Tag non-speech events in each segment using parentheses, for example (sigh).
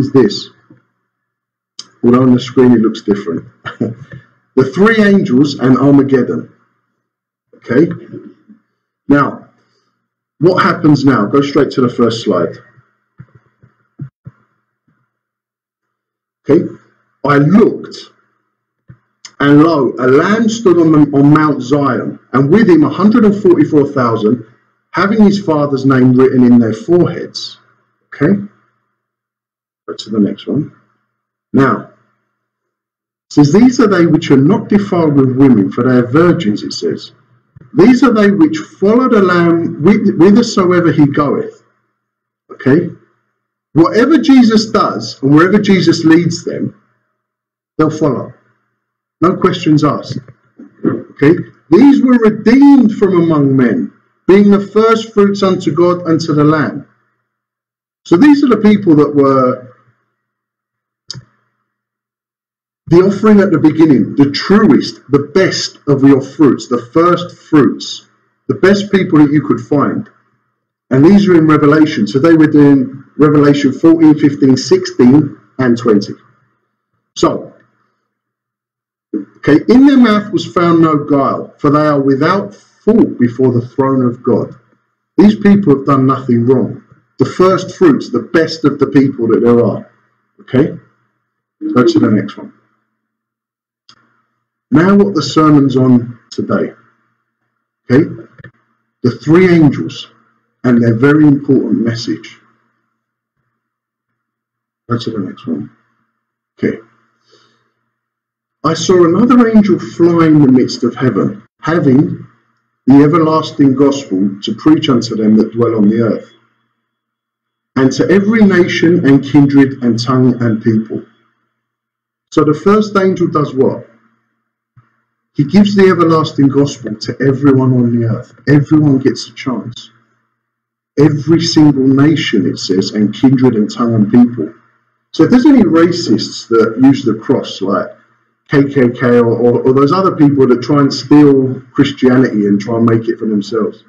is this. Although on the screen it looks different. (laughs) the three angels and Armageddon. Okay? Now, what happens now? Go straight to the first slide. Okay? I looked, and lo, a lamb stood on, the, on Mount Zion, and with him 144,000, having his father's name written in their foreheads. Okay? Go to the next one. Now, says, These are they which are not defiled with women, for they are virgins, it says. These are they which follow the Lamb whithersoever he goeth. Okay? Whatever Jesus does, and wherever Jesus leads them, they'll follow. No questions asked. Okay? These were redeemed from among men, being the first fruits unto God and to the Lamb. So these are the people that were the offering at the beginning, the truest, the best of your fruits, the first fruits, the best people that you could find. And these are in Revelation. So they were doing Revelation 14, 15, 16, and 20. So, okay, in their mouth was found no guile, for they are without fault before the throne of God. These people have done nothing wrong. The first fruits, the best of the people that there are. Okay? Go to the next one. Now, what the sermon's on today. Okay? The three angels and their very important message. Go to the next one. Okay. I saw another angel fly in the midst of heaven, having the everlasting gospel to preach unto them that dwell on the earth, and to every nation and kindred and tongue and people. So the first angel does what? He gives the everlasting gospel to everyone on the earth. Everyone gets a chance. Every single nation, it says, and kindred and tongue and people. So if there's any racists that use the cross, like KKK or, or, or those other people that try and steal Christianity and try and make it for themselves,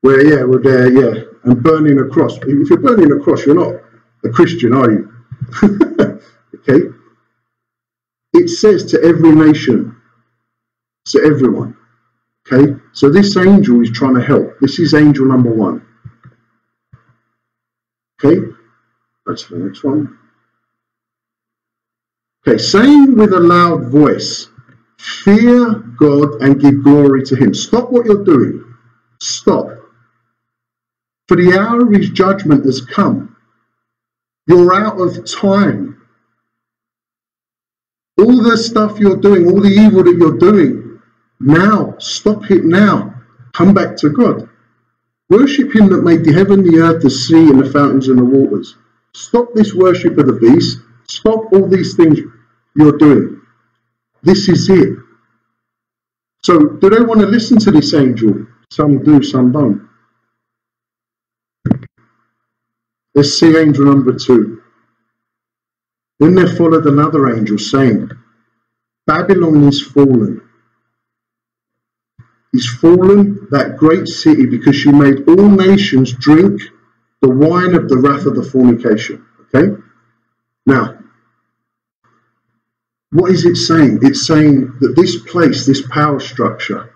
where, yeah, we're there, yeah, and burning a cross. If you're burning a cross, you're not a Christian, are you? (laughs) okay? It says to every nation, to everyone. Okay, so this angel is trying to help. This is angel number one. Okay, that's the next one. Okay, saying with a loud voice, fear God and give glory to Him. Stop what you're doing. Stop. For the hour of His judgment has come. You're out of time. All the stuff you're doing, all the evil that you're doing, now, stop it now. Come back to God. Worship Him that made the heaven, the earth, the sea, and the fountains and the waters. Stop this worship of the beast. Stop all these things you're doing. This is it. So, do they want to listen to this angel? Some do, some don't. Let's see angel number two. Then there followed another angel saying, Babylon is fallen is fallen, that great city, because she made all nations drink the wine of the wrath of the fornication. Okay? Now, what is it saying? It's saying that this place, this power structure,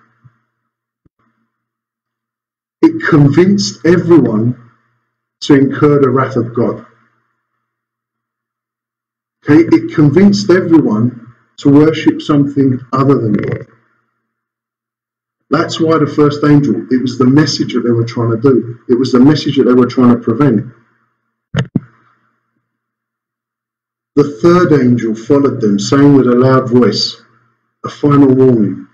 it convinced everyone to incur the wrath of God. Okay, it convinced everyone to worship something other than God. That's why the first angel, it was the message that they were trying to do. It was the message that they were trying to prevent. The third angel followed them, saying with a loud voice, a final warning.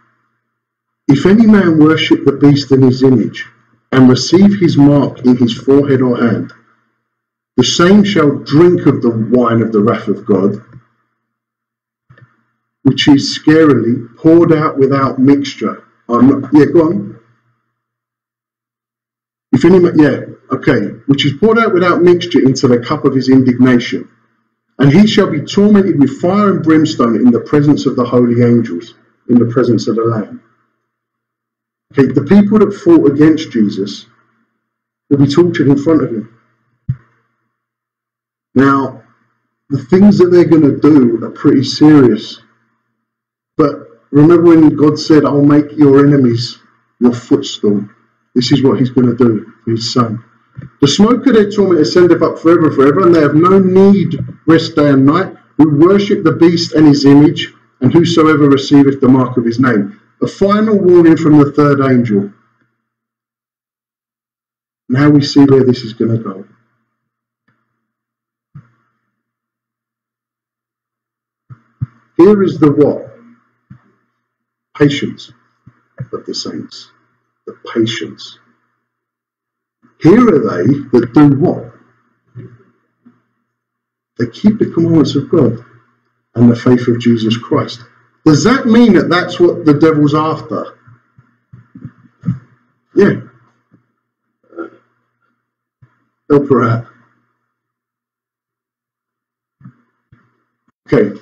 If any man worship the beast in his image, and receive his mark in his forehead or hand, the same shall drink of the wine of the wrath of God, which is scarily poured out without mixture um, yeah, go on. If any, yeah, okay, which is poured out without mixture into the cup of his indignation, and he shall be tormented with fire and brimstone in the presence of the holy angels, in the presence of the Lamb. Okay, the people that fought against Jesus will be tortured in front of him. Now, the things that they're going to do are pretty serious. But remember when God said, I'll make your enemies your footstool? This is what he's going to do for his son. The smoke of their torment ascendeth up forever and forever, and they have no need rest day and night, who worship the beast and his image, and whosoever receiveth the mark of his name. A final warning from the third angel. Now we see where this is going to go. Here is the what? Patience of the saints. The patience. Here are they that do what? They keep the commandments of God and the faith of Jesus Christ. Does that mean that that's what the devil's after? Yeah. Help her out. Okay.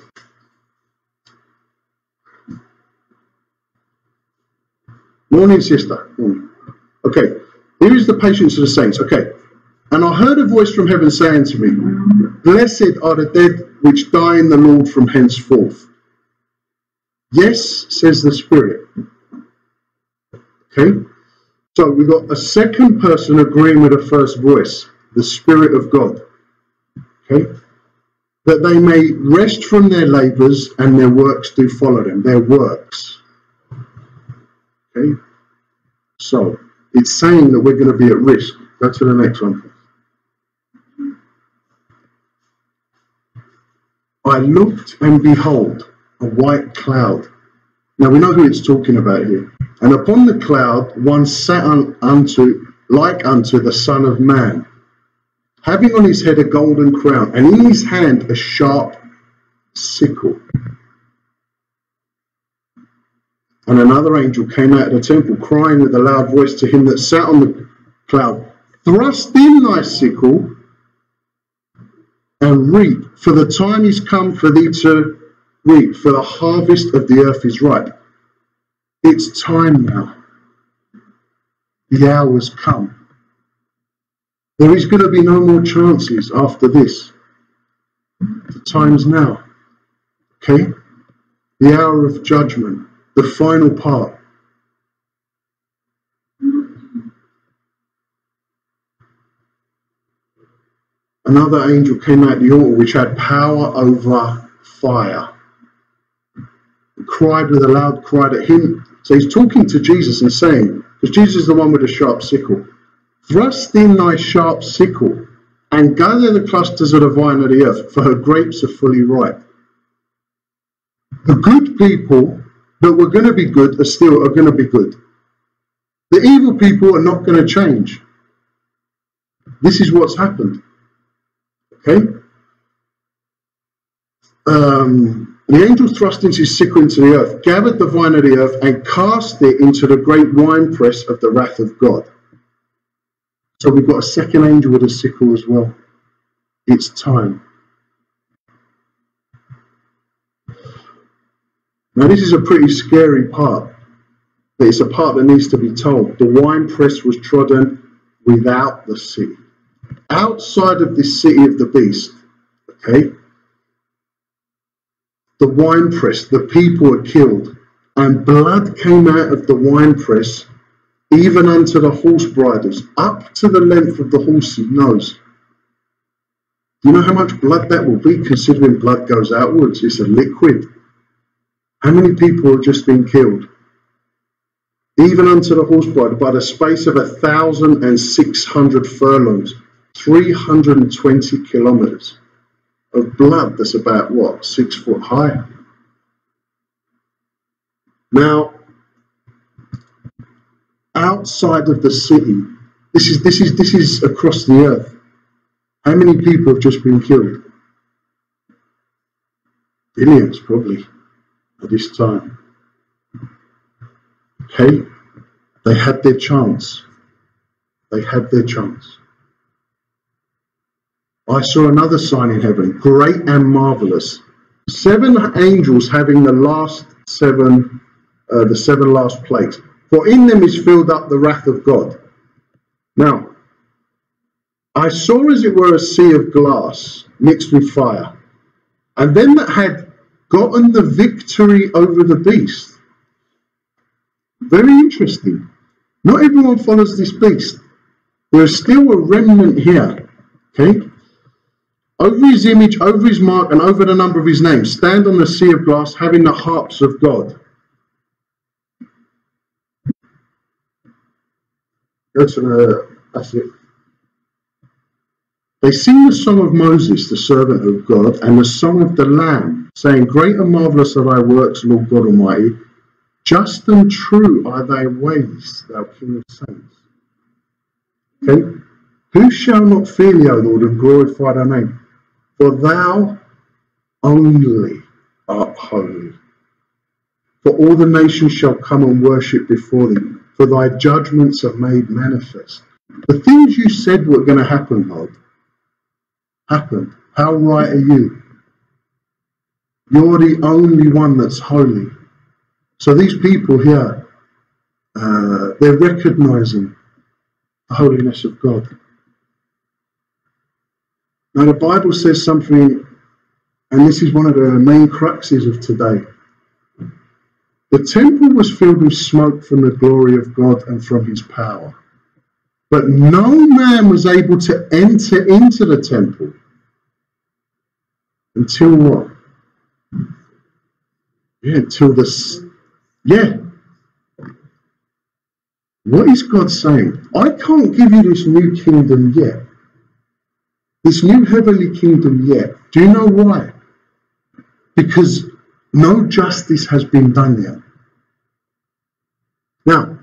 Morning, sister. Morning. Okay. Here is the patience of the saints. Okay. And I heard a voice from heaven saying to me, Blessed are the dead which die in the Lord from henceforth. Yes, says the Spirit. Okay? So we've got a second person agreeing with a first voice, the Spirit of God. Okay? That they may rest from their labours and their works do follow them, their works. Okay? So it's saying that we're going to be at risk. Go to the next one. I looked and behold a white cloud. Now we know who it's talking about here. And upon the cloud one sat unto like unto the Son of Man, having on his head a golden crown, and in his hand a sharp sickle. And another angel came out of the temple, crying with a loud voice to him that sat on the cloud, Thrust in thy sickle and reap, for the time is come for thee to reap, for the harvest of the earth is ripe. It's time now. The hour's come. There is going to be no more chances after this. The time's now. Okay? The hour of judgment, the final part. another angel came out of the altar which had power over fire. He cried with a loud cry at him. So he's talking to Jesus and saying, because Jesus is the one with the sharp sickle, thrust in thy sharp sickle and gather the clusters of the vine of the earth, for her grapes are fully ripe. The good people that were going to be good are still are going to be good. The evil people are not going to change. This is what's happened. Okay? Um, the angel thrust his sickle into the earth, gathered the vine of the earth, and cast it into the great winepress of the wrath of God. So we've got a second angel with a sickle as well. It's time. Now, this is a pretty scary part, but it's a part that needs to be told. The winepress was trodden without the city outside of this city of the beast, okay, the winepress, the people were killed, and blood came out of the winepress, even unto the horse bridles, up to the length of the horse's nose. Do you know how much blood that will be, considering blood goes outwards? It's a liquid. How many people have just been killed? Even unto the horse bridle, by the space of a thousand and six hundred furlongs. 320 kilometers of blood that's about what, six foot high. Now, outside of the city, this is this is this is across the earth. How many people have just been killed? Billions, probably, at this time. Okay, they had their chance. They had their chance. I saw another sign in heaven, great and marvelous. Seven angels having the last seven, uh, the seven last plagues. For in them is filled up the wrath of God. Now, I saw as it were a sea of glass mixed with fire, and them that had gotten the victory over the beast. Very interesting. Not everyone follows this beast. There's still a remnant here. Okay? Over his image, over his mark, and over the number of his name, stand on the sea of glass, having the harps of God. Go the, uh, that's it. They sing the song of Moses, the servant of God, and the song of the Lamb, saying, Great and marvellous are thy works, Lord God Almighty. Just and true are thy ways, thou King of saints. Okay? Who shall not fear thee, O Lord, and glorify thy name? For thou only art holy. For all the nations shall come and worship before thee, for thy judgments are made manifest. The things you said were going to happen, Lord, happened. How right are you? You're the only one that's holy. So these people here, uh, they're recognizing the holiness of God. Now, the Bible says something, and this is one of the main cruxes of today. The temple was filled with smoke from the glory of God and from his power. But no man was able to enter into the temple until what? Yeah, until this. Yeah. What is God saying? I can't give you this new kingdom yet. This new heavenly kingdom yet. Do you know why? Because no justice has been done yet. Now,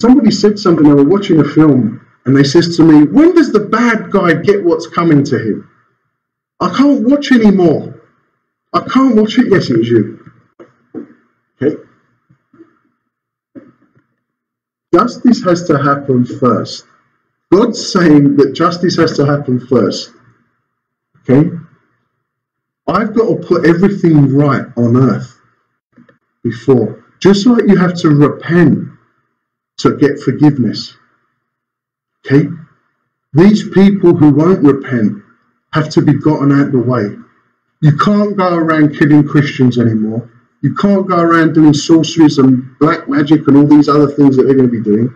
somebody said something, they were watching a film, and they says to me, when does the bad guy get what's coming to him? I can't watch anymore. I can't watch it. Yes, it was you. Okay. Justice has to happen first. God's saying that justice has to happen first. Okay? I've got to put everything right on earth before. Just like you have to repent to get forgiveness. Okay? These people who won't repent have to be gotten out of the way. You can't go around killing Christians anymore. You can't go around doing sorceries and black magic and all these other things that they're going to be doing.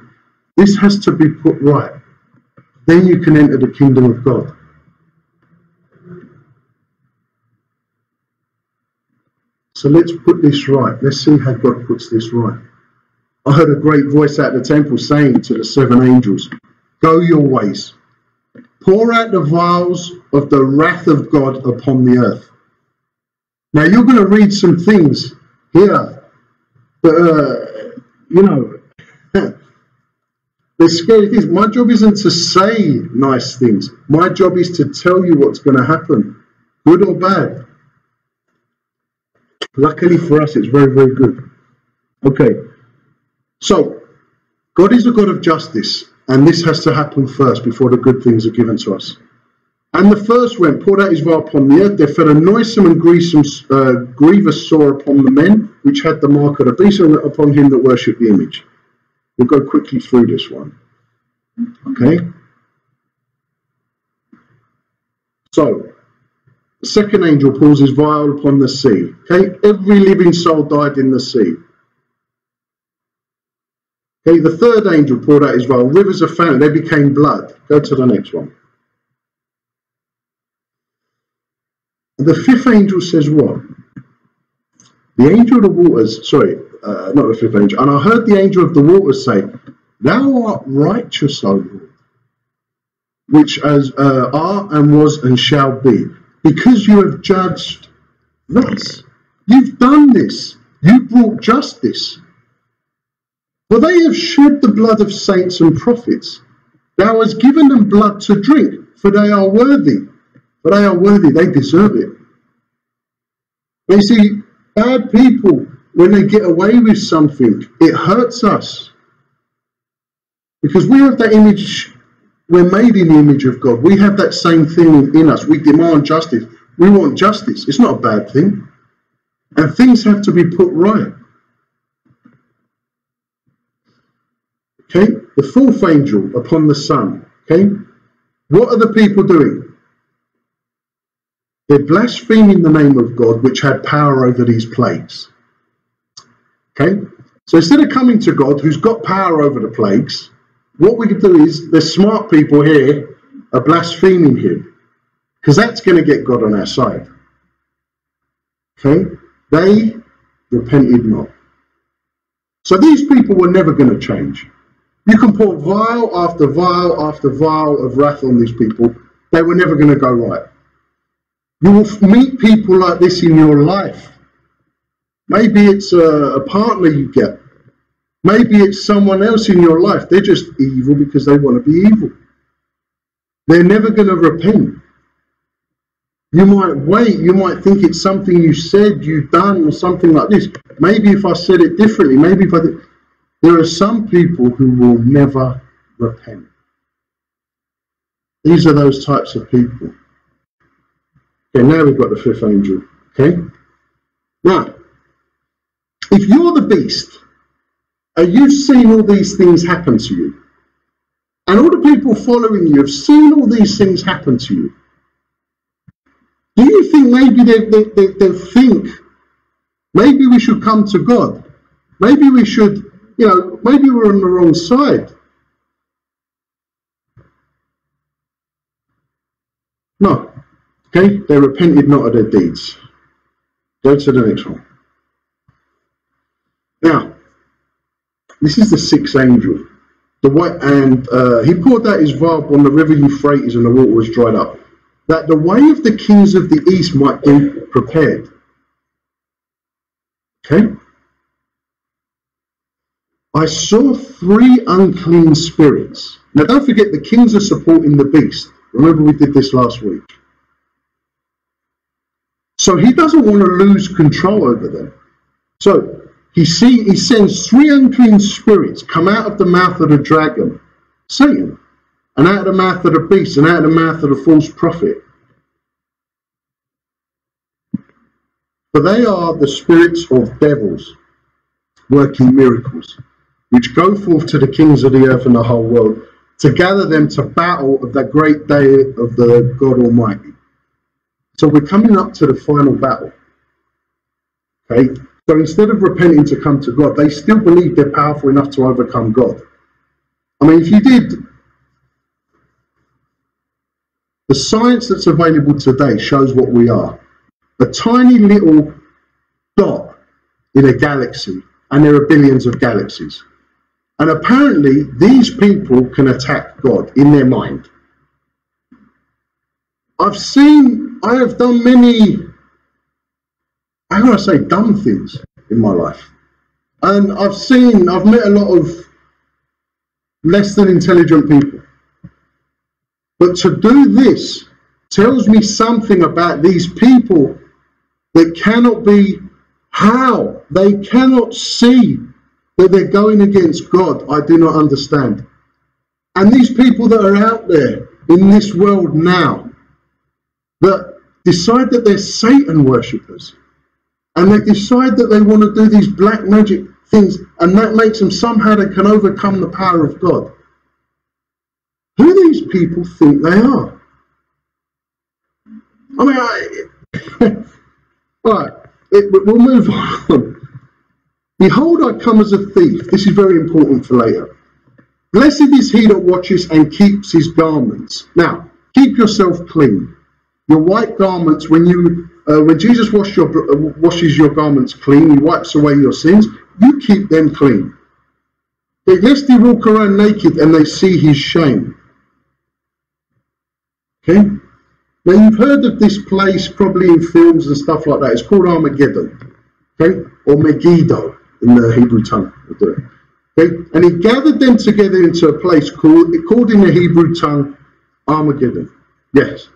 This has to be put right. Then you can enter the kingdom of God. So let's put this right. Let's see how God puts this right. I heard a great voice out of the temple saying to the seven angels, Go your ways. Pour out the vials of the wrath of God upon the earth. Now you're going to read some things here that, uh, you know, (laughs) the scary things. My job isn't to say nice things. My job is to tell you what's going to happen, good or bad. Luckily for us, it's very, very good. Okay, so God is a God of justice, and this has to happen first before the good things are given to us. And the first went, poured out his vial upon the earth. There fell a noisome and grievous, uh, grievous sore upon the men, which had the mark of the beast, and upon him that worshipped the image. We'll go quickly through this one. Okay? So, the second angel pours his vial upon the sea. Okay? Every living soul died in the sea. Okay, the third angel poured out his vial. Rivers of fountain, they became blood. Go to the next one. The fifth angel says what? The angel of the waters, sorry, uh, not the fifth angel. And I heard the angel of the waters say, Thou art righteous, O Lord, which as uh, are and was and shall be, because you have judged thus. You've done this. You brought justice. For they have shed the blood of saints and prophets. Thou hast given them blood to drink, for they are worthy. For they are worthy, they deserve it. You see, bad people, when they get away with something, it hurts us. Because we have that image, we're made in the image of God. We have that same thing in us. We demand justice. We want justice. It's not a bad thing. And things have to be put right. Okay, the fourth angel upon the sun. Okay, What are the people doing? They're blaspheming the name of God, which had power over these plagues. Okay? So instead of coming to God, who's got power over the plagues, what we could do is the smart people here are blaspheming him because that's going to get God on our side. Okay? They repented not. So these people were never going to change. You can pour vial after vial after vial of wrath on these people. They were never going to go right. You will meet people like this in your life. Maybe it's a, a partner you get. Maybe it's someone else in your life. They're just evil because they want to be evil. They're never going to repent. You might wait, you might think it's something you said, you've done, or something like this. Maybe if I said it differently, maybe if I did. There are some people who will never repent. These are those types of people. Okay, now we've got the fifth angel. Okay? Now, if you're the beast, and you've seen all these things happen to you, and all the people following you have seen all these things happen to you, do you think maybe they, they, they, they think maybe we should come to God? Maybe we should, you know, maybe we're on the wrong side. No. Okay, they repented not of their deeds. Go to the next one. Now, this is the sixth angel. The white and uh, he poured out his vial on the river Euphrates, and the water was dried up that the way of the kings of the east might be prepared. Okay? I saw three unclean spirits. Now, don't forget, the kings are supporting the beast. Remember, we did this last week. So he doesn't want to lose control over them. So he see he sends three unclean spirits come out of the mouth of the dragon, Satan, and out of the mouth of the beast, and out of the mouth of the false prophet. For they are the spirits of devils working miracles, which go forth to the kings of the earth and the whole world, to gather them to battle of that great day of the God Almighty. So we're coming up to the final battle. Okay? So instead of repenting to come to God, they still believe they're powerful enough to overcome God. I mean, if you did The science that's available today shows what we are. A tiny little dot in a galaxy, and there are billions of galaxies. And apparently, these people can attack God in their mind. I've seen, I have done many, how do I say, dumb things in my life. And I've seen, I've met a lot of less than intelligent people. But to do this tells me something about these people that cannot be how they cannot see that they're going against God. I do not understand. And these people that are out there in this world now that decide that they're Satan worshippers and they decide that they want to do these black magic things and that makes them somehow they can overcome the power of God. Who these people think they are? I mean, I, (laughs) right, it, we'll move on. Behold, I come as a thief. This is very important for later. Blessed is he that watches and keeps his garments. Now, keep yourself clean. Your white garments, when you uh, when Jesus your, uh, washes your garments clean, he wipes away your sins, you keep them clean. But lest he walk around naked and they see his shame. Okay? Now you've heard of this place probably in films and stuff like that. It's called Armageddon. Okay? Or Megiddo in the Hebrew tongue. Okay? And he gathered them together into a place called, called in the Hebrew tongue Armageddon. Yes.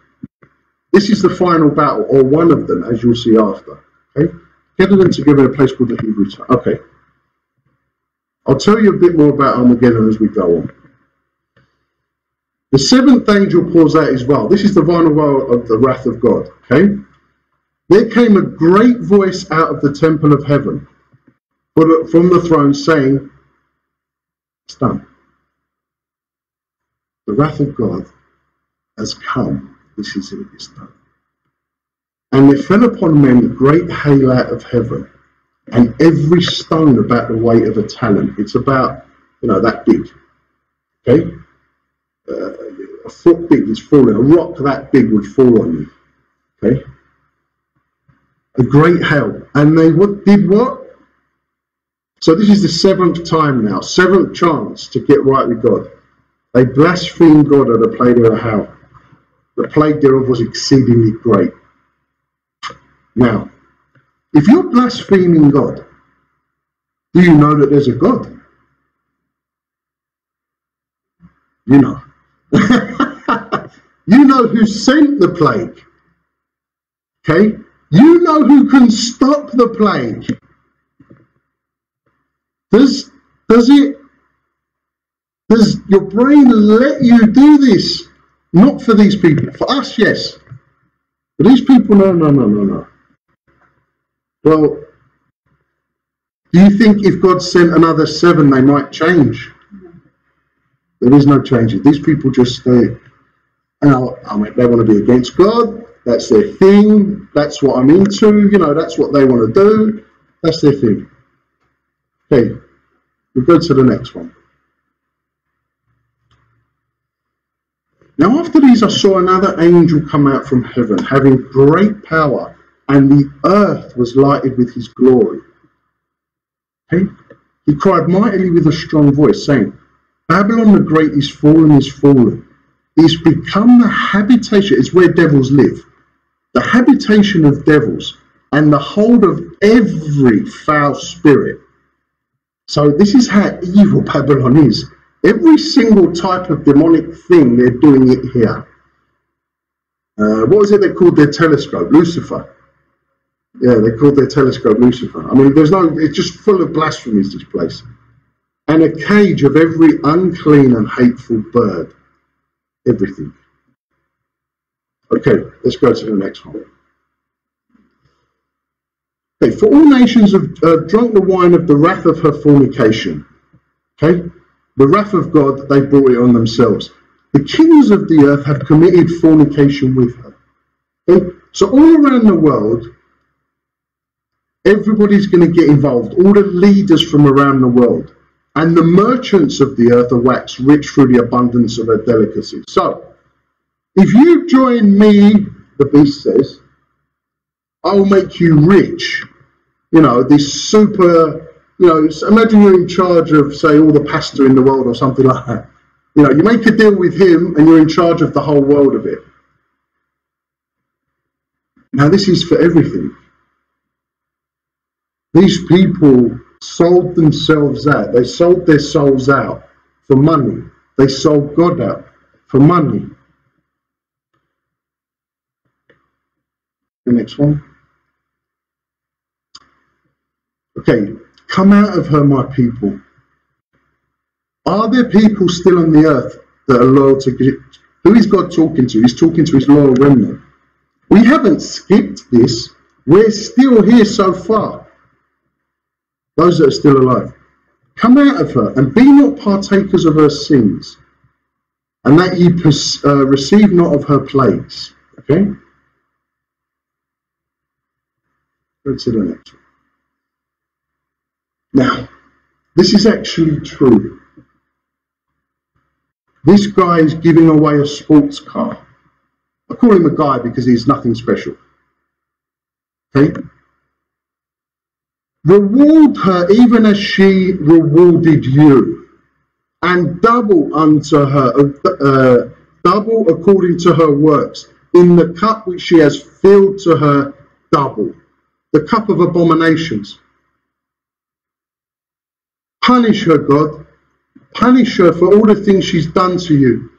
This is the final battle, or one of them, as you'll see after. Okay? Gather them together in a place called the Hebrew tongue. Okay. I'll tell you a bit more about Armageddon as we go on. The seventh angel pours out his vial. This is the final vial of the wrath of God. Okay? There came a great voice out of the temple of heaven from the throne saying, It's done. The wrath of God has come. This is it, it's done. And there fell upon men a great hail out of heaven, and every stone about the weight of a talent. It's about, you know, that big. Okay? Uh, a foot big is falling. A rock that big would fall on you. Okay? A great hail. And they what, did what? So this is the seventh time now, seventh chance to get right with God. They blasphemed God at the plague of the hell. The plague thereof was exceedingly great. Now, if you're blaspheming God, do you know that there's a God? You know. (laughs) you know who sent the plague. Okay? You know who can stop the plague. Does does it does your brain let you do this? Not for these people. For us, yes. For these people, no, no, no, no, no. Well, do you think if God sent another seven, they might change? There is no change. These people just stay. I mean, they want to be against God. That's their thing. That's what I'm into. You know, that's what they want to do. That's their thing. Okay, we go to the next one. Now, after these, I saw another angel come out from heaven, having great power, and the earth was lighted with his glory. Okay? He cried mightily with a strong voice, saying, Babylon the Great is fallen, is fallen. It's become the habitation, it's where devils live, the habitation of devils, and the hold of every foul spirit so this is how evil Babylon is. Every single type of demonic thing, they're doing it here. Uh, what was it they called their telescope? Lucifer. Yeah, they called their telescope Lucifer. I mean, there's no, it's just full of blasphemies, this place. And a cage of every unclean and hateful bird. Everything. Okay, let's go to the next one. Okay, for all nations have uh, drunk the wine of the wrath of her fornication. Okay, the wrath of God, they brought it on themselves. The kings of the earth have committed fornication with her. Okay? So all around the world, everybody's going to get involved. All the leaders from around the world. And the merchants of the earth are waxed rich through the abundance of her delicacies. So, if you join me, the beast says, I'll make you rich. You know, this super, you know, imagine you're in charge of, say, all the pasta in the world or something like that. You know, you make a deal with him and you're in charge of the whole world of it. Now, this is for everything. These people sold themselves out. They sold their souls out for money. They sold God out for money. The next one. Okay, come out of her, my people. Are there people still on the earth that are loyal to God? Who is God talking to? He's talking to his loyal remnant. We haven't skipped this. We're still here so far. Those that are still alive. Come out of her and be not partakers of her sins, and that ye uh, receive not of her plagues. Okay? The next one. Now, this is actually true. This guy is giving away a sports car. I call him a guy because he's nothing special. Okay? Reward her even as she rewarded you, and double unto her, uh, double according to her works, in the cup which she has filled to her double, the cup of abominations. Punish her, God. Punish her for all the things she's done to you.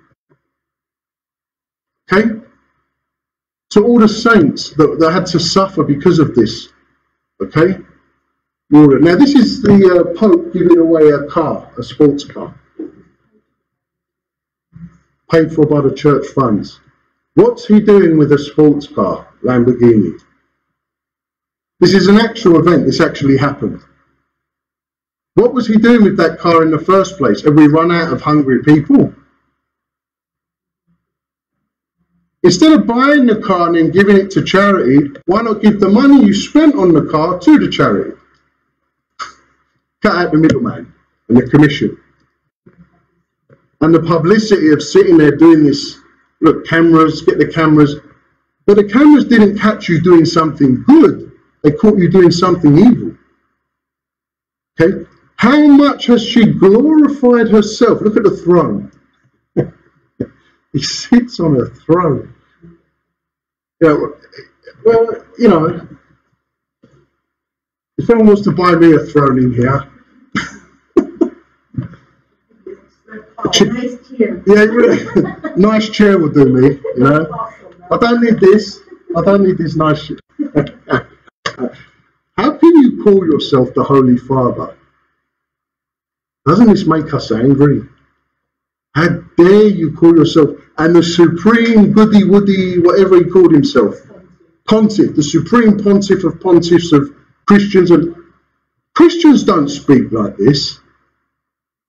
Okay? To all the saints that, that had to suffer because of this. Okay? Now, this is the uh, Pope giving away a car, a sports car, paid for by the church funds. What's he doing with a sports car, Lamborghini? This is an actual event. This actually happened. What was he doing with that car in the first place? Have we run out of hungry people? Instead of buying the car and then giving it to charity, why not give the money you spent on the car to the charity? Cut out the middleman and the commission. And the publicity of sitting there doing this look, cameras, get the cameras. But the cameras didn't catch you doing something good, they caught you doing something evil. Okay? How much has she glorified herself? Look at the throne. (laughs) he sits on a throne. You know, well, you know, if someone wants to buy me a throne in here, (laughs) nice chair. yeah, really, (laughs) nice chair will do me. You know, I don't need this. I don't need this nice. How can you call yourself the Holy Father? Doesn't this make us angry? How dare you call yourself and the supreme goody woody, whatever he called himself, pontiff, the supreme pontiff of pontiffs of Christians and Christians don't speak like this.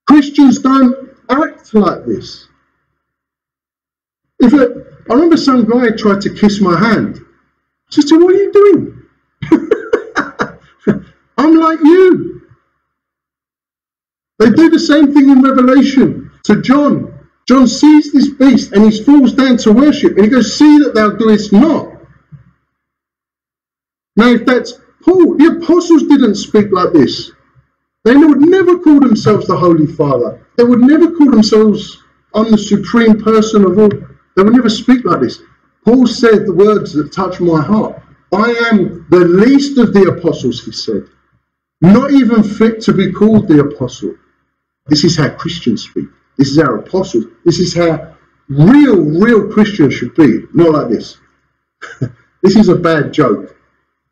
Christians don't act like this. If it, I remember some guy tried to kiss my hand. I said, "What are you doing?" (laughs) I'm like you. They do the same thing in Revelation to John. John sees this beast and he falls down to worship and he goes, See that thou doest not. Now, if that's Paul, the apostles didn't speak like this. They would never call themselves the Holy Father. They would never call themselves, I'm the supreme person of all. They would never speak like this. Paul said the words that touch my heart. I am the least of the apostles, he said. Not even fit to be called the apostle. This is how Christians speak. This is our apostles. This is how real, real Christians should be. Not like this. (laughs) this is a bad joke.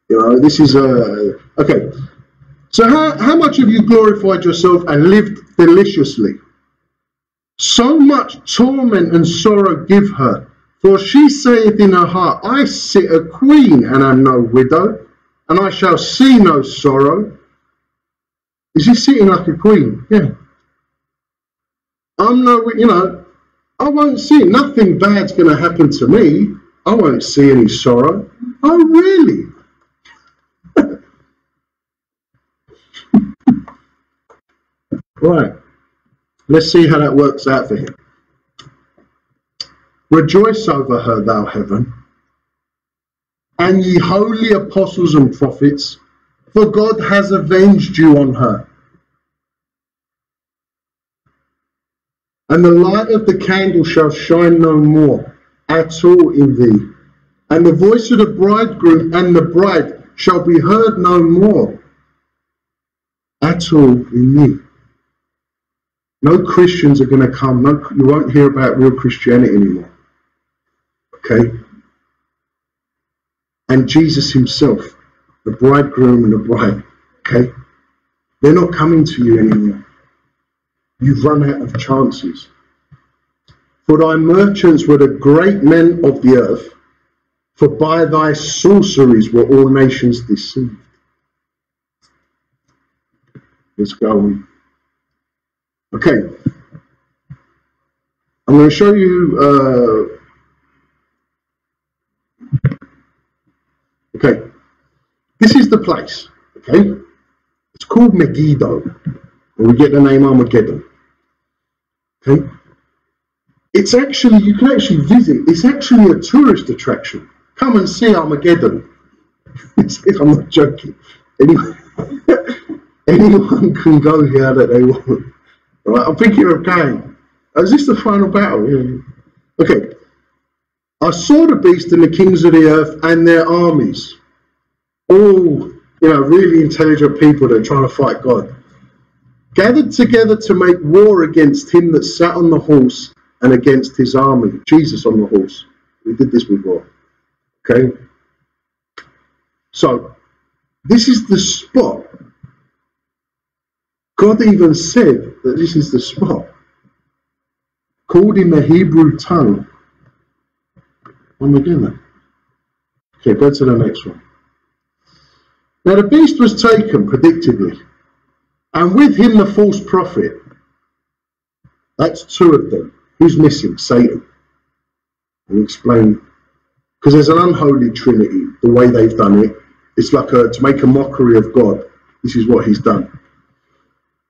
You know, this is a. Okay. So, how, how much have you glorified yourself and lived deliciously? So much torment and sorrow give her. For she saith in her heart, I sit a queen and am no widow, and I shall see no sorrow. Is he sitting like a queen? Yeah. I'm no, you know, I won't see nothing bad's going to happen to me. I won't see any sorrow. Oh, really? (laughs) right. Let's see how that works out for him. Rejoice over her, thou heaven, and ye holy apostles and prophets, for God has avenged you on her. And the light of the candle shall shine no more at all in thee. And the voice of the bridegroom and the bride shall be heard no more at all in thee. No Christians are going to come. No, you won't hear about real Christianity anymore. Okay? And Jesus himself, the bridegroom and the bride, okay? They're not coming to you anymore. You've run out of chances. For thy merchants were the great men of the earth, for by thy sorceries were all nations deceived. Let's go on. Okay. I'm going to show you. Uh, okay. This is the place. Okay. It's called Megiddo. And we get the name Armageddon. Okay. It's actually, you can actually visit, it's actually a tourist attraction. Come and see Armageddon. (laughs) I'm not joking. Anyone, (laughs) anyone can go here that they want. Right, I'm thinking of going. Is this the final battle? Okay. I saw the beast and the kings of the earth and their armies. All, you know, really intelligent people that are trying to fight God. Gathered together to make war against him that sat on the horse and against his army. Jesus on the horse. We did this before. Okay? So, this is the spot God even said that this is the spot, called in the Hebrew tongue Armageddon. Okay, go to the next one. Now the beast was taken, predictably, and with him the false prophet. That's two of them. Who's missing? Satan. I'll explain because there's an unholy trinity, the way they've done it. It's like a, to make a mockery of God. This is what he's done.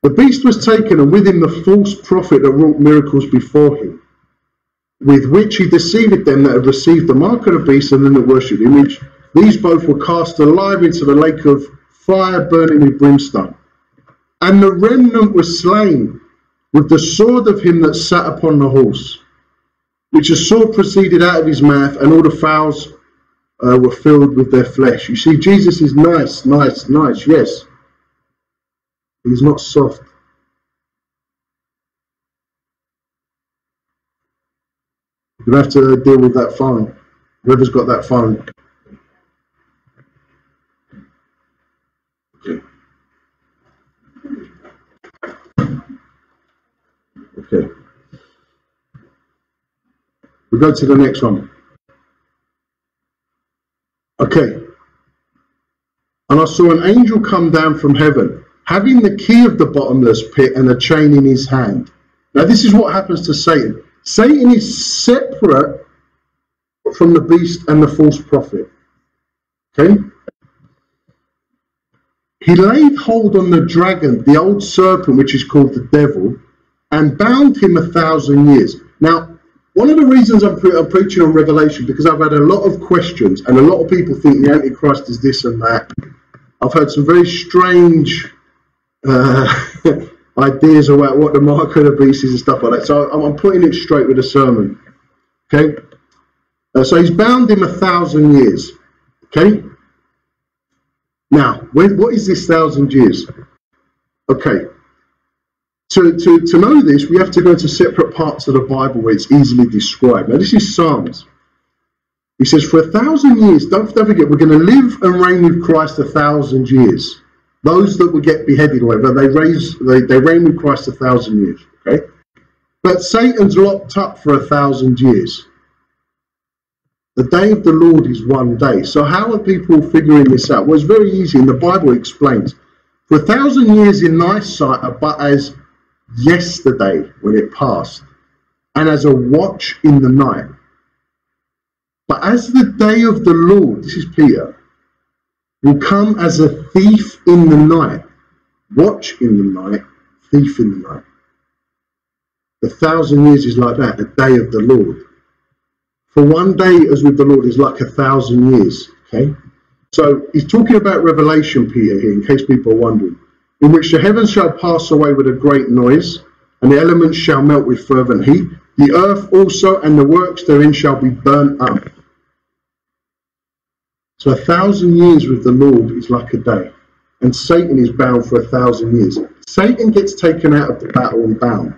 The beast was taken, and with him the false prophet that wrought miracles before him, with which he deceived them that had received the mark of the beast and then that worshipped the image. These both were cast alive into the lake of fire burning with brimstone. And the remnant was slain with the sword of him that sat upon the horse, which a sword proceeded out of his mouth, and all the fowls uh, were filled with their flesh. You see, Jesus is nice, nice, nice, yes. He's not soft. You have to uh, deal with that phone. Whoever's got that phone. Okay. Okay. We go to the next one. Okay. And I saw an angel come down from heaven, having the key of the bottomless pit and a chain in his hand. Now, this is what happens to Satan. Satan is separate from the beast and the false prophet. Okay? He laid hold on the dragon, the old serpent, which is called the devil, and bound him a thousand years. Now, one of the reasons I'm, pre- I'm, preaching on Revelation because I've had a lot of questions, and a lot of people think the Antichrist is this and that. I've heard some very strange uh, (laughs) ideas about what the mark of the beast is and stuff like that. So I'm, I'm putting it straight with a sermon. Okay. Uh, so he's bound him a thousand years. Okay. Now, when, what is this thousand years? Okay. To, to, to know this, we have to go to separate parts of the Bible where it's easily described. Now, this is Psalms. He says, For a thousand years, don't, don't forget, we're going to live and reign with Christ a thousand years. Those that will get beheaded, whatever, they, raise, they, they reign with Christ a thousand years. Okay? But Satan's locked up for a thousand years. The day of the Lord is one day. So, how are people figuring this out? Well, it's very easy, and the Bible explains. For a thousand years in thy sight are but as yesterday when it passed, and as a watch in the night. But as the day of the Lord, this is Peter, will come as a thief in the night, watch in the night, thief in the night. The thousand years is like that, a day of the Lord. For one day as with the Lord is like a thousand years. Okay? So he's talking about Revelation, Peter, here, in case people are wondering in which the heavens shall pass away with a great noise, and the elements shall melt with fervent heat. The earth also and the works therein shall be burnt up. So a thousand years with the Lord is like a day, and Satan is bound for a thousand years. Satan gets taken out of the battle and bound.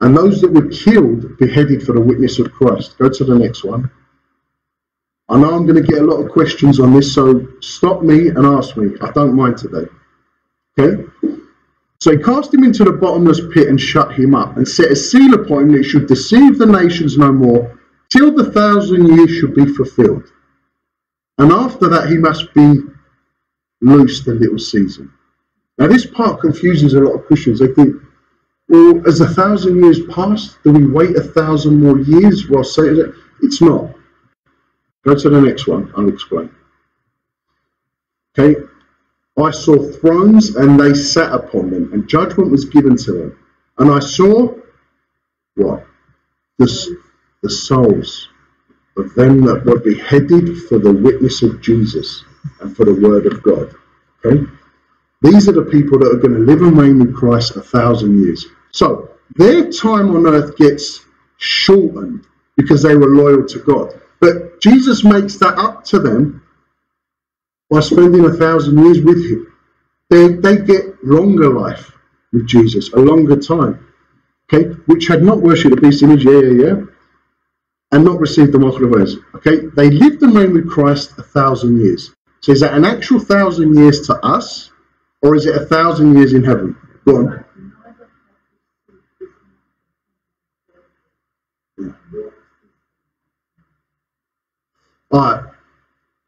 And those that were killed, beheaded for the witness of Christ. Go to the next one. I know I'm going to get a lot of questions on this, so stop me and ask me. I don't mind today. Okay? So he cast him into the bottomless pit and shut him up, and set a seal upon him that should deceive the nations no more, till the thousand years should be fulfilled. And after that he must be loosed a little season. Now this part confuses a lot of Christians. They think, well, as a thousand years passed, do we wait a thousand more years while Satan? It's not. Go to the next one, I'll explain. Okay, I saw thrones and they sat upon them, and judgment was given to them. And I saw what? The, the souls of them that were beheaded for the witness of Jesus and for the word of God. Okay? These are the people that are going to live and reign with Christ a thousand years. So their time on earth gets shortened because they were loyal to God. But Jesus makes that up to them by spending a thousand years with him. They, they get longer life with Jesus, a longer time. Okay, which had not worshipped the beast image, yeah, yeah, yeah, and not received the mark of the words. Okay, they lived and reigned with Christ a thousand years. So is that an actual thousand years to us, or is it a thousand years in heaven? Go on. Alright.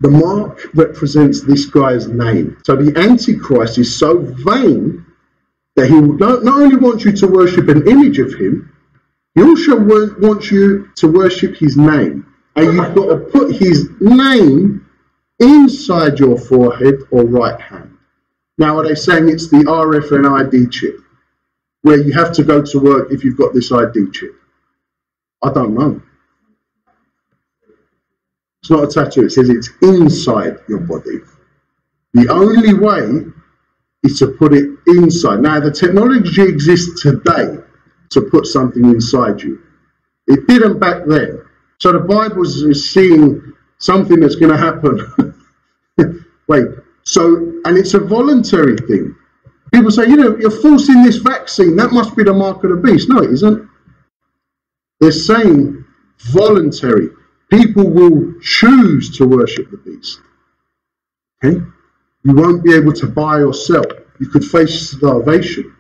The mark represents this guy's name. So the Antichrist is so vain that he not, not only wants you to worship an image of him, he also wants you to worship his name. and you've got to put his name inside your forehead or right hand. Now, are they saying it's the RFID chip, where you have to go to work if you've got this ID chip? I don't know. It's not a tattoo, it says it's inside your body. The only way is to put it inside. Now, the technology exists today to put something inside you. It didn't back then. So the Bible is seeing something that's going to happen. (laughs) Wait, so, and it's a voluntary thing. People say, you know, you're forcing this vaccine. That must be the mark of the beast. No, it isn't. They're saying voluntary. People will choose to worship the beast. Okay? You won't be able to buy or sell. You could face starvation.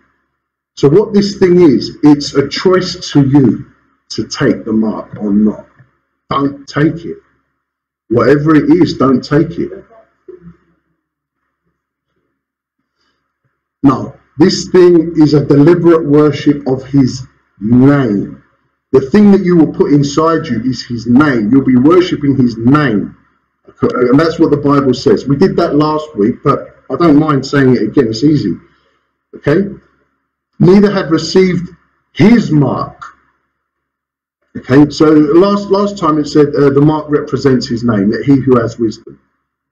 So what this thing is, it's a choice to you to take the mark or not. Don't take it. Whatever it is, don't take it. No, this thing is a deliberate worship of his name. The thing that you will put inside you is his name. You'll be worshipping his name. And that's what the Bible says. We did that last week, but I don't mind saying it again. It's easy. Okay? Neither had received his mark Okay, so last last time it said uh, the mark represents his name, that he who has wisdom.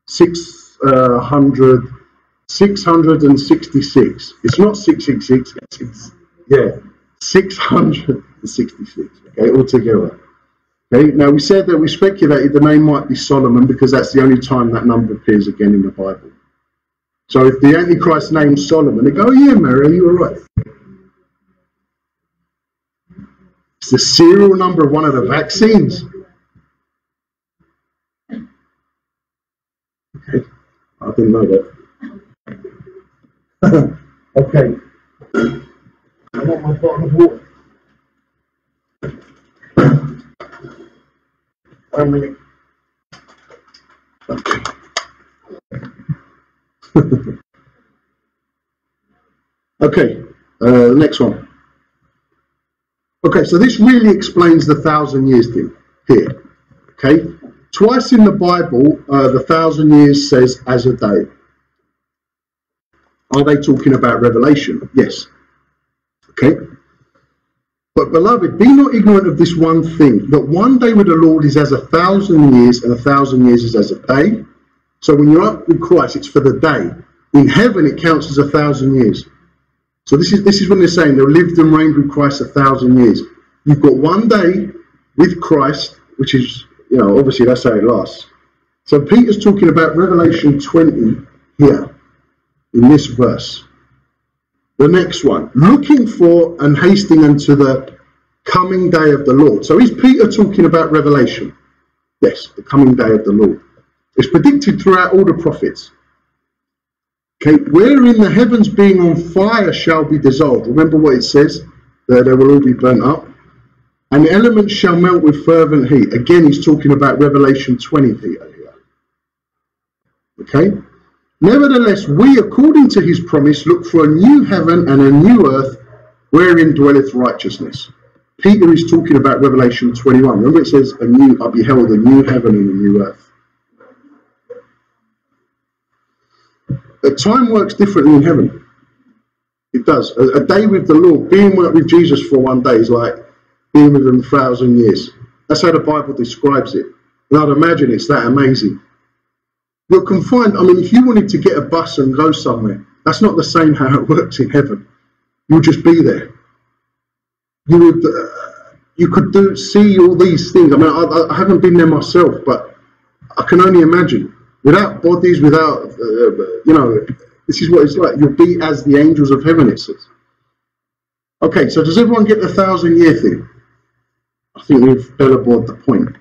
600, uh, 666. It's not 666, it's, yeah, 666, okay, altogether. Okay, now we said that we speculated the name might be Solomon because that's the only time that number appears again in the Bible. So if the Antichrist name's Solomon, they go, oh, yeah, Mary, you were right. It's the serial number of one of the vaccines. Okay, I didn't know that. (laughs) okay. I want my bottle of water. One minute. Okay. (laughs) okay, uh, next one. Okay, so this really explains the thousand years thing here. Okay, twice in the Bible, uh, the thousand years says as a day. Are they talking about Revelation? Yes. Okay. But beloved, be not ignorant of this one thing, that one day with the Lord is as a thousand years, and a thousand years is as a day. So when you're up with Christ, it's for the day. In heaven, it counts as a thousand years. So this is this is when they're saying they've lived and reigned with Christ a thousand years. You've got one day with Christ, which is you know obviously that's how it lasts. So Peter's talking about Revelation 20 here in this verse. The next one, looking for and hasting unto the coming day of the Lord. So is Peter talking about Revelation? Yes, the coming day of the Lord. It's predicted throughout all the prophets. Okay, wherein the heavens being on fire shall be dissolved. Remember what it says? That they will all be burnt up. And the elements shall melt with fervent heat. Again, he's talking about Revelation 20 Peter here. Okay? Nevertheless, we, according to his promise, look for a new heaven and a new earth wherein dwelleth righteousness. Peter is talking about Revelation 21. Remember it says, a new, I beheld a new heaven and a new earth. But time works differently in heaven. It does. A, a, day with the Lord, being with Jesus for one day is like being with him for a thousand years. That's how the Bible describes it. And I'd imagine it's that amazing. You're confined. I mean, if you wanted to get a bus and go somewhere, that's not the same how it works in heaven. You'll just be there. You would, uh, you could do see all these things. I mean, I, I haven't been there myself, but I can only imagine without bodies, without, uh, you know, this is what it's like. You'll be as the angels of heaven, it says. Okay, so does everyone get the thousand year thing? I think we've bellboard the point.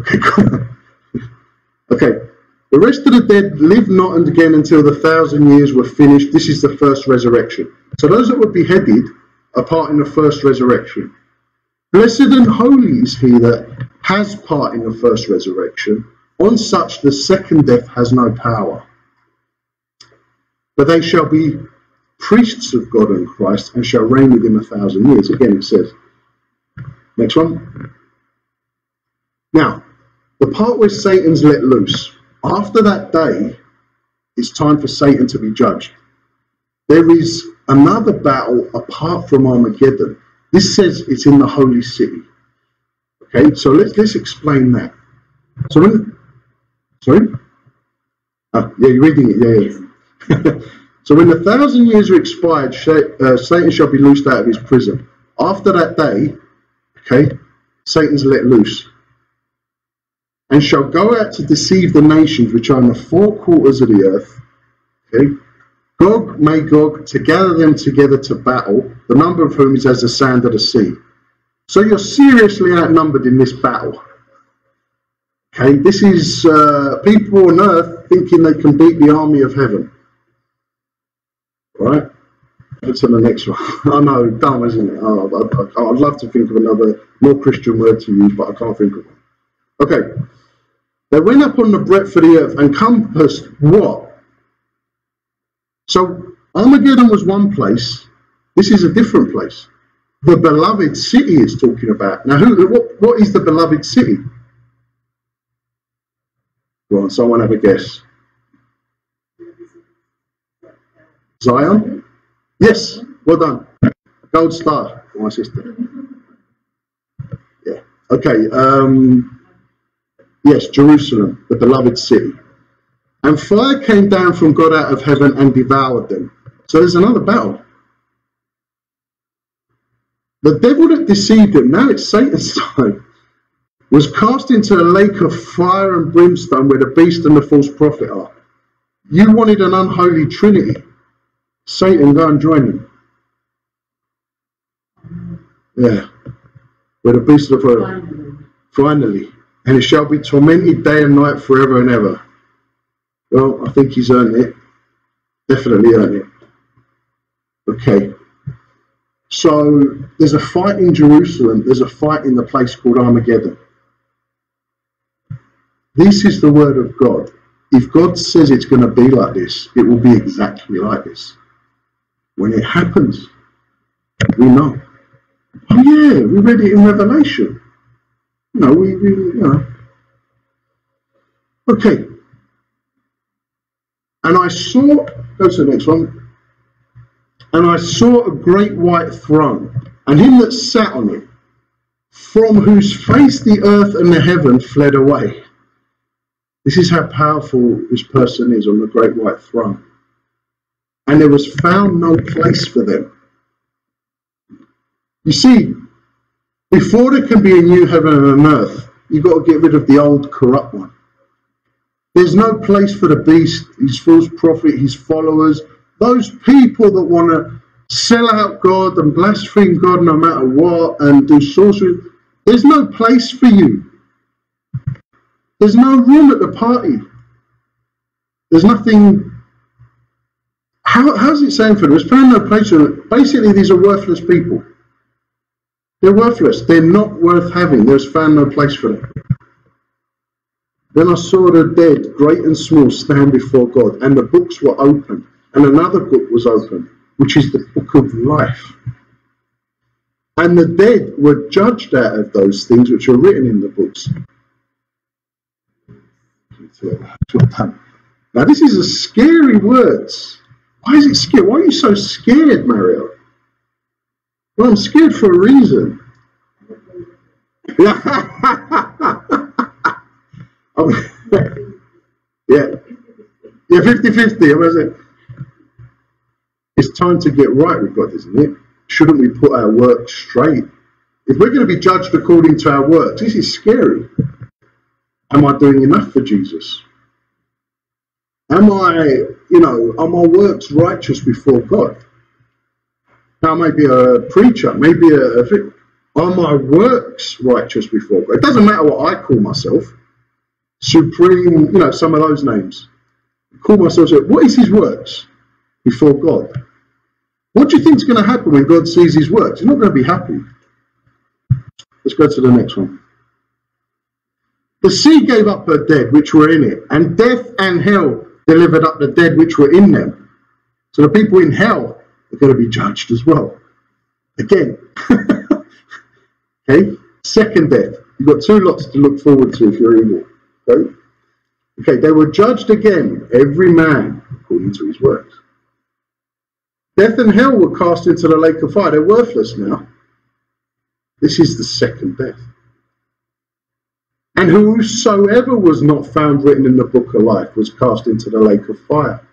Okay, (laughs) okay, the rest of the dead live not and again until the thousand years were finished. This is the first resurrection. So those that were beheaded are part in the first resurrection. Blessed and holy is he that has part in the first resurrection. On such the second death has no power. But they shall be priests of God and Christ and shall reign with him a thousand years. Again, it says. Next one. Now, The part where Satan's let loose, after that day, it's time for Satan to be judged. There is another battle apart from Armageddon. This says it's in the holy city. Okay, so let's let's explain that. So when sorry? Ah, yeah, you're reading it, yeah, yeah. (laughs) so when the thousand years are expired, uh, Satan shall be loosed out of his prison. After that day, okay, Satan's let loose and shall go out to deceive the nations which are in the four quarters of the earth. Okay. Gog, Magog, to gather them together to battle, the number of whom is as the sand of the sea. So you're seriously outnumbered in this battle. Okay, this is uh, people on earth thinking they can beat the army of heaven. Right? Go to the next one. (laughs) I know, dumb, isn't it? Oh, I, would love to think of another more Christian word to use, but I can't think of one. Okay. They went up on the breadth of the earth and compassed what? So Armageddon was one place. This is a different place. The beloved city is talking about. Now, who, what, what is the beloved city? Go on, someone have a guess. Zion? Yes, well done. Gold star for my sister. Yeah. Okay. Um, yes, Jerusalem, the beloved city. And fire came down from God out of heaven and devoured them. So there's another battle. The devil that deceived him, now it's Satan's (laughs) time, was cast into a lake of fire and brimstone where the beast and the false prophet are. You wanted an unholy trinity. Satan, go and join him. Yeah. Where the beast of the Finally. Finally. And it shall be tormented day and night forever and ever. Well, I think he's earned it. Definitely earned it. Okay. So there's a fight in Jerusalem, there's a fight in the place called Armageddon. This is the word of God. If God says it's going to be like this, it will be exactly like this. When it happens, we know. Oh yeah, we read it in Revelation. No, we, we you know. Okay. And I saw, go to the next one. And I saw a great white throne, and him that sat on it, from whose face the earth and the heaven fled away. This is how powerful this person is on the great white throne. And there was found no place for them. You see, before there can be a new heaven and an earth, you've got to get rid of the old corrupt one. There's no place for the beast, his false prophet, his followers, those people that want to sell out God and blaspheme God no matter what and do sorcery, there's no place for you. There's no room at the party. There's nothing. How, how's it saying for them? There's found no place for them. Basically, these are worthless people. They're worthless. They're not worth having. There's found no place for them. Then I saw the dead, great and small, stand before God, and the books were opened and another book was opened, which is the book of life. And the dead were judged out of those things which are written in the books. Now, this is a scary words. Why is it scary? Why are you so scared, Mario? Well, I'm scared for a reason. (laughs) (laughs) yeah. Yeah, 50 50. Was it? It's time to get right with God, isn't it? Shouldn't we put our work straight? If we're going to be judged according to our works, this is scary. Am I doing enough for Jesus? Am I, you know, are my works righteous before God? Now, maybe a preacher, maybe a, a are my works righteous before God? It doesn't matter what I call myself. Supreme, you know, some of those names. call myself, what is his works? before God. What do you think is going to happen when God sees his works? He's not going to be happy. Let's go to the next one. The sea gave up her dead which were in it, and death and hell delivered up the dead which were in them. So the people in hell are going to be judged as well. Again. (laughs) okay? Second death. You've got two lots to look forward to if you're evil. Okay? Okay, they were judged again, every man according to his works. Death and hell were cast into the lake of fire. They're worthless now. This is the second death. And whosoever was not found written in the book of life was cast into the lake of fire.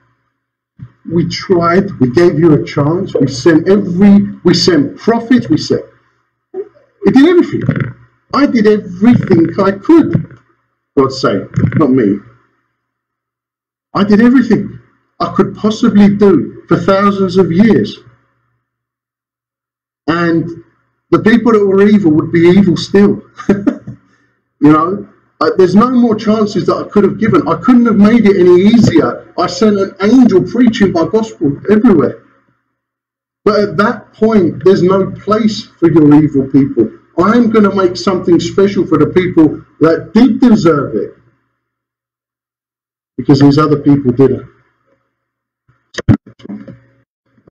We tried, we gave you a chance, we sent every, we sent prophets, we sent, we did everything. I did everything I could. God say, not me. I did everything I could possibly do for thousands of years. And the people that were evil would be evil still. (laughs) you know, uh, there's no more chances that I could have given. I couldn't have made it any easier. I sent an angel preaching my gospel everywhere. But at that point, there's no place for your evil people. I'm going to make something special for the people that did deserve it. Because these other people didn't.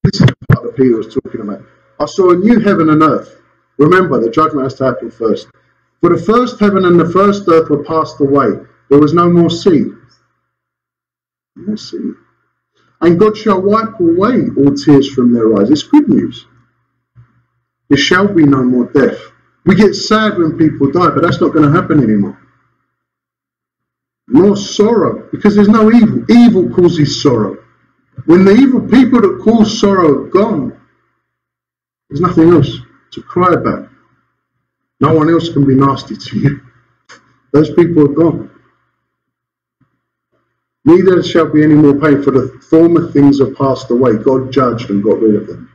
This is what Peter was talking about. I saw a new heaven and earth. Remember, the judgment has to happen first. For the first heaven and the first earth were passed away. There was no more sea. No sea. And God shall wipe away all tears from their eyes. It's good news. There shall be no more death. We get sad when people die, but that's not going to happen anymore. Nor sorrow, because there's no evil. Evil causes sorrow. When the evil people that cause sorrow are gone, there's nothing else to cry about. No one else can be nasty to you. Those people are gone. Neither shall be any more pain, for the former things are passed away. God judged and got rid of them.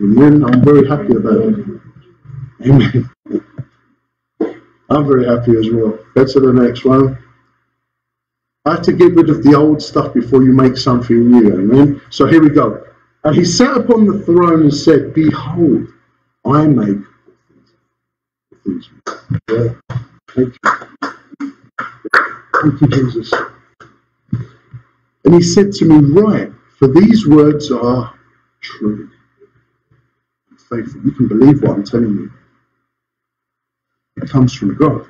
Amen. I'm very happy about it. Amen. I'm very happy as well. To the next one. I have to get rid of the old stuff before you make something new. Amen. So here we go. And he sat upon the throne and said, Behold, I make things. Yeah. Thank you. Thank you, Jesus. And he said to me, Right, for these words are true. Faithful. You can believe what I'm telling you. It comes from God.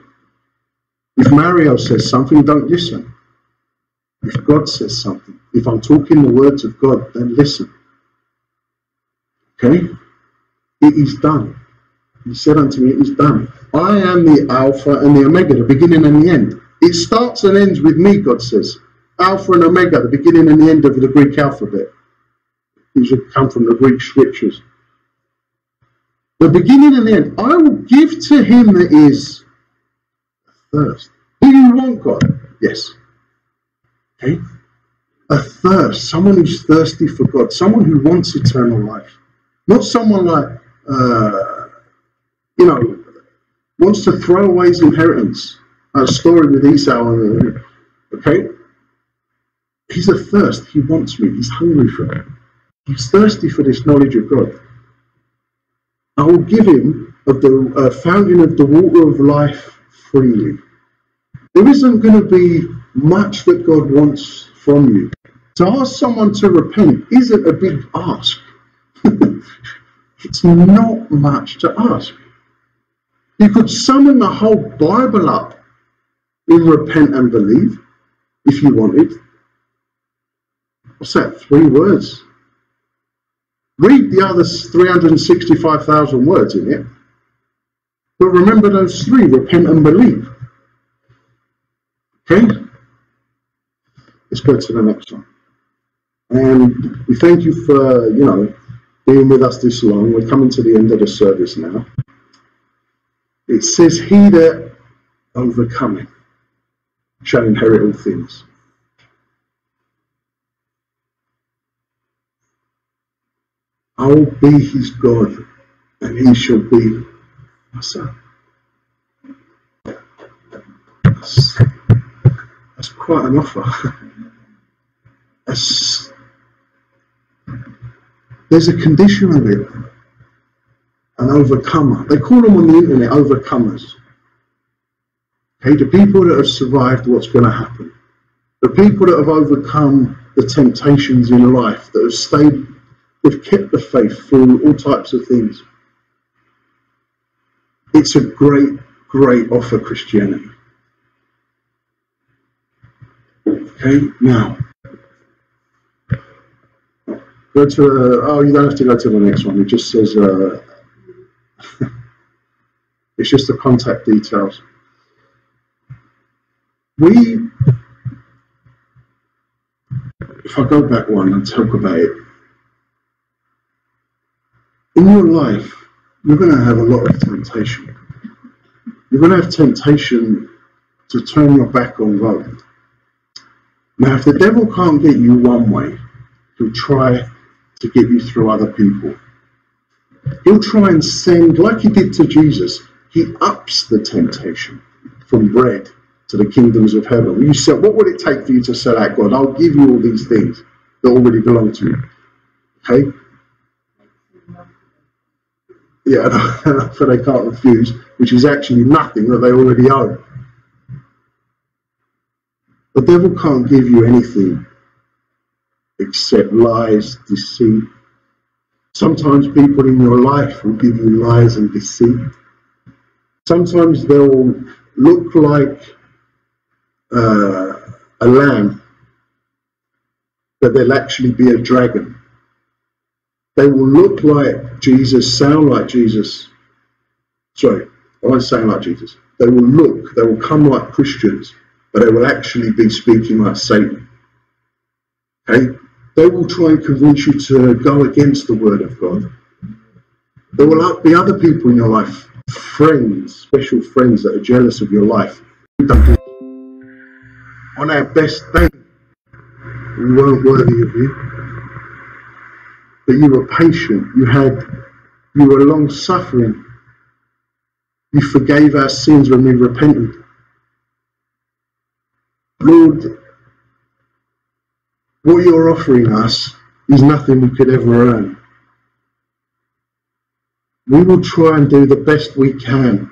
If Mario says something, don't listen. If God says something, if I'm talking the words of God, then listen. Okay? It is done. He said unto me, It is done. I am the Alpha and the Omega, the beginning and the end. It starts and ends with me, God says. Alpha and Omega, the beginning and the end of the Greek alphabet. These have come from the Greek scriptures. The beginning and the end. I will give to him that is thirst. Do you want God? Yes. Okay? A thirst, someone who's thirsty for God, someone who wants eternal life. Not someone like, uh, you know, wants to throw away his inheritance. A story with Esau. And, okay? He's a thirst. He wants me. He's hungry for it. He's thirsty for this knowledge of God. I will give him of the uh, fountain of the water of life freely. There isn't going to be much that God wants from you. To ask someone to repent isn't a big ask. (laughs) it's not much to ask. You could summon the whole Bible up in repent and believe if you wanted. What's that? Three words. Read the other 365,000 words in it. But remember those three repent and believe. Okay? Let's go to the next one. And we thank you for, you know, being with us this long. We're coming to the end of the service now. It says, He that overcometh shall inherit all things. I will be his God, and he shall be my son. That's, that's quite an offer. That's, there's a condition of it. An overcomer. They call them on the internet overcomers. Okay, the people that have survived what's going to happen. The people that have overcome the temptations in life, that have stayed They've kept the faith through all types of things. It's a great, great offer Christianity. Okay, now go to uh, oh you don't have to go to the next one. It just says uh, it's just the contact details. We if I go back one and talk about it, in your life, you're going to have a lot of temptation. You're going to have temptation to turn your back on God. Now, if the devil can't get you one way, he'll try to get you through other people. He'll try and send, like he did to Jesus, he ups the temptation from bread to the kingdoms of heaven. You said, what would it take for you to sell out God? I'll give you all these things that already belong to you. Okay? Yeah, (laughs) for they can't refuse, which is actually nothing that they already own. The devil can't give you anything except lies, deceit. Sometimes people in your life will give you lies and deceit. Sometimes they'll look like uh, a lamb, but they'll actually be a dragon. They will look like Jesus, sound like Jesus. Sorry, I won't sound like Jesus. They will look, they will come like Christians, but they will actually be speaking like Satan. Okay? They will try and convince you to go against the word of God. There will be other people in your life, friends, special friends that are jealous of your life. On our best day, we weren't worthy of you but you were patient, you had, you were long suffering, you forgave our sins when we repented. Lord, what you're offering us is nothing we could ever earn. We will try and do the best we can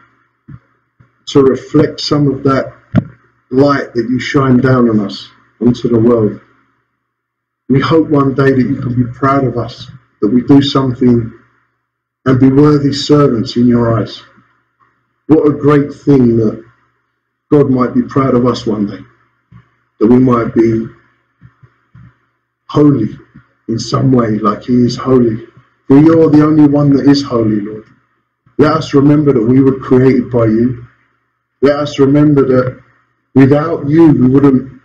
to reflect some of that light that you shine down on us into the world. We hope one day that you can be proud of us, that we do something and be worthy servants in your eyes. What a great thing that God might be proud of us one day, that we might be holy in some way, like He is holy. For you're the only one that is holy, Lord. Let us remember that we were created by you. Let us remember that without you, we wouldn't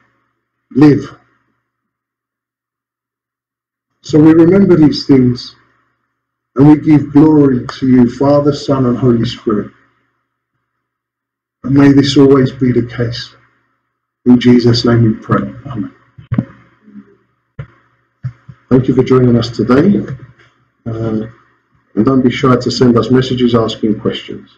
live. So we remember these things and we give glory to you, Father, Son, and Holy Spirit. And may this always be the case. In Jesus' name we pray. Amen. Thank you for joining us today. Uh, and don't be shy to send us messages asking questions.